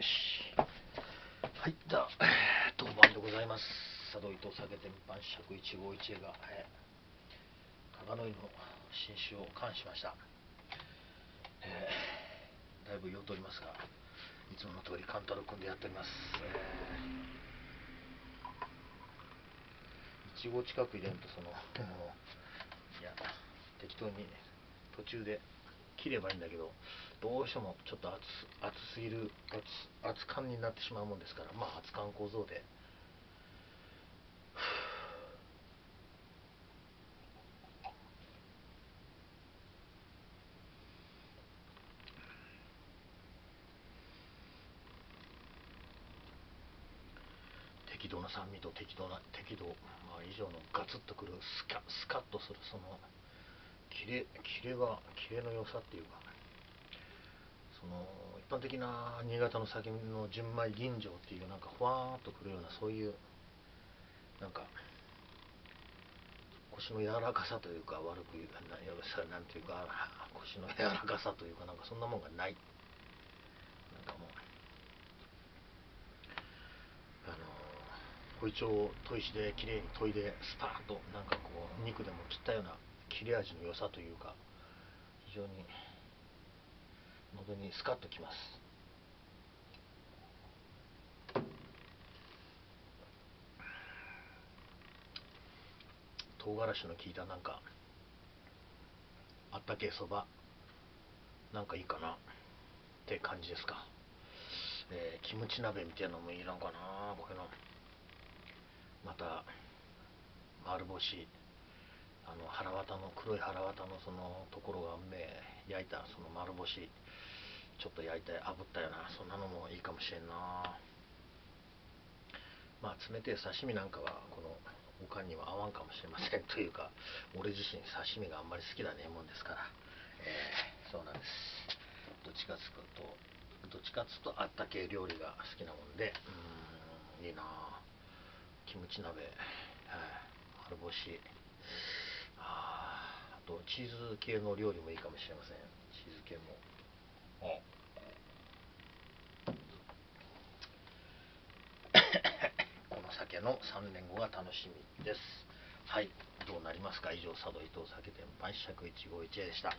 よし。はいじゃあ当番でございます。佐渡伊藤酒店般尺一五一映が、えー、長野井の新酒を完しました、えー、だいぶ酔っておりますがいつもの通り勘太郎君でやっております、えー、1号近く入れるとその、うん、いや適当に、途中で切ればいいんだけどどうしてもちょっと熱すぎる熱熱感になってしまうもんですからまあ熱感構造で。適度な酸味と適度な適度、まあ、以上のガツッとくるスカスカッとするそのキレキレがキレの良さっていうかその一般的な新潟の酒の純米吟醸っていうなんかふわーっとくるようなそういうなんか腰の柔らかさというか悪く言うなんていうか腰の柔らかさというかなんかそんなもんがない。なんかもうあの小イチを砥石できれいに研いでスパーンとなんかこう肉でも切ったような切れ味の良さというか非常に喉にスカッときます。唐辛子の効いたなんかあったけそばなんかいいかなって感じですか、えー、キムチ鍋みたいなのもいいのかなこういうの。また丸干し。あの腹綿の黒い腹綿のそのところが目焼いたその丸干しちょっと焼いて炙ったよなそんなのもいいかもしれんな。まあ冷てえ刺身なんかはこのおかんには合わんかもしれません。というか俺自身刺身があんまり好きだねえもんですから、えー、そうなんです。どっちかつくとどっちかつくとあったけ料理が好きなもんでうんいいな。キムチ鍋、はい、丸干し。とチーズ系の料理もいいかもしれません。チーズ系も。この酒の3年後が楽しみです。はい。どうなりますか？以上佐渡伊藤酒店晩酌一期一会でした